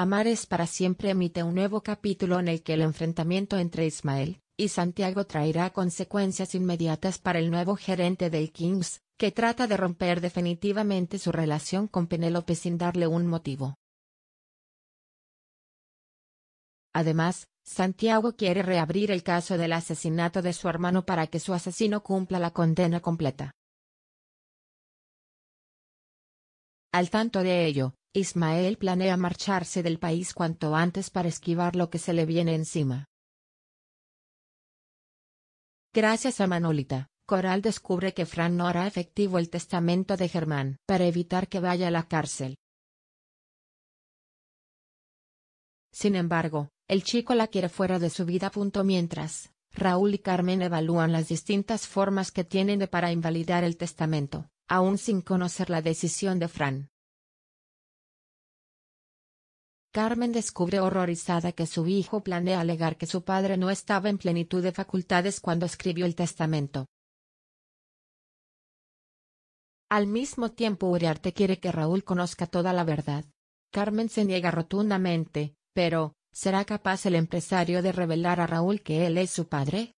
Amar es para siempre emite un nuevo capítulo en el que el enfrentamiento entre Ismael y Santiago traerá consecuencias inmediatas para el nuevo gerente del Kings, que trata de romper definitivamente su relación con Penélope sin darle un motivo. Además, Santiago quiere reabrir el caso del asesinato de su hermano para que su asesino cumpla la condena completa. Al tanto de ello, Ismael planea marcharse del país cuanto antes para esquivar lo que se le viene encima. Gracias a Manolita, Coral descubre que Fran no hará efectivo el testamento de Germán para evitar que vaya a la cárcel. Sin embargo, el chico la quiere fuera de su vida. Mientras, Raúl y Carmen evalúan las distintas formas que tienen de para invalidar el testamento, aún sin conocer la decisión de Fran. Carmen descubre horrorizada que su hijo planea alegar que su padre no estaba en plenitud de facultades cuando escribió el testamento. Al mismo tiempo Uriarte quiere que Raúl conozca toda la verdad. Carmen se niega rotundamente, pero, ¿será capaz el empresario de revelar a Raúl que él es su padre?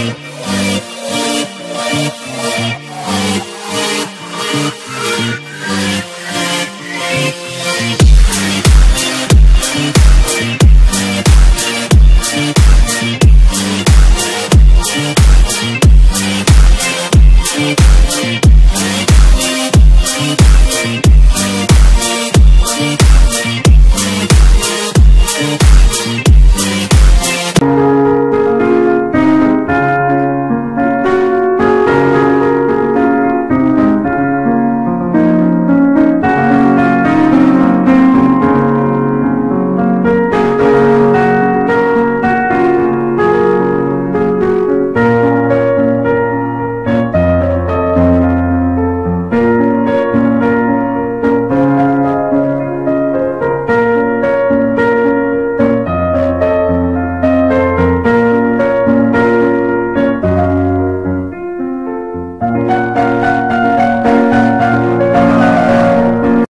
Bye.